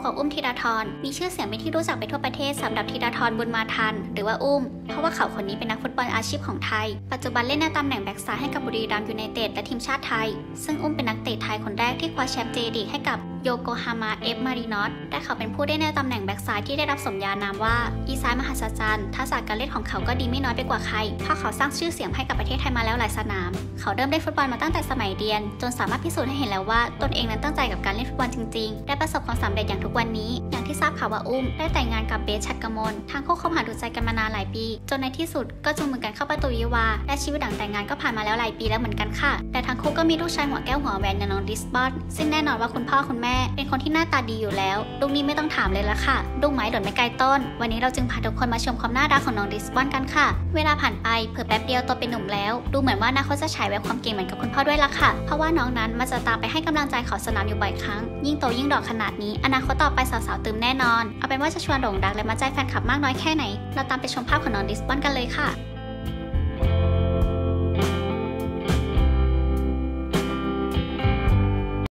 ครัวอุ้มธีราทรมีชื่อเสียงเป็นที่รู้จักไปทั่วประเทศสำหรับธีราทรบุญมาทัน หรือว่าอุ้ม เพราะว่าเขาคนนี้เป็นนักฟุตบอลอาชีพของไทย ปัจจุบันเล่นในตำแหน่งแบ็กซ้ายให้กับบุรีรัมย์ยูไนเต็ดและทีมชาติไทย ซึ่งอุ้มเป็นนักเตะไทยคนแรกที่คว้าแชมป์เจลีกให้กับโยโกฮาม่าเอฟมารินอสและเขาเป็นผู้ได้ในตำแหน่งแบ็กซ้ายที่ได้รับสมญานามว่า อีซ้ายมหัศจรรย์ทักษะการเล่นของเขาก็ดีไม่น้อยไปกว่าใคร เพราะเขาสร้างชื่อเสียงให้กับประเทศไทยมาแล้วหลายสนาม เขาเริ่มเล่นฟุตบอลมาตั้งแต่สมัยเรียน จนสามารถพิสูจน์ให้เห็นแล้วว่าตนเองนั้นตั้งใจกับการเล่นฟุตบอลจริงๆ ได้ประสบความสำเร็จอย่างทุกวันนี้อย่า ทราบข่าวว่าอุ้มได้แต่งงานกับเบสชัดกมลทางคู่คบหาดูใจกันมานานหลายปี จนในที่สุดก็จูงมือกันเข้าประตูวิวาห์ และชีวิตหลังแต่งงานก็ผ่านมาแล้วหลายปีแล้วเหมือนกันค่ะ แต่ทั้งคู่ก็มีลูกชายหัวแก้วหัวแหวนอย่างน้องดิสบอนซึ่งแน่นอนว่าคุณพ่อคุณแม่ เป็นคนที่หน้าตาดีอยู่แล้วลูกนี้ไม่ต้องถามเลยละค่ะลูกไม้หล่นไม่ไกลต้น วันนี้เราจึงพาทุกคนมาชมความน่ารักของน้องดิสบอนกันค่ะ เวลาผ่านไปเผื่อแป๊บเดียวโตเป็นหนุ่มแล้ว ดูเหมือนว่านาคตจะฉายแววความเก่งเหมือนกับคุณพ่อด้วยละค่ะ เพราะว่าน้องนั้นมาจะตามไปให้กำลังใจขาสนามอยู่บ่อยครั้ง ยิ่งโตยิ่งดอกขนาดนี้ อนาคตต่อไปสาวๆตื่มแน่นอน เอาเป็นว่าจะชวนโด่งดังและมาใจแฟนคลับมากน้อยแค่ไหน เราตามไปชมภาพของน้องดิสบอนกันเลยค่ะ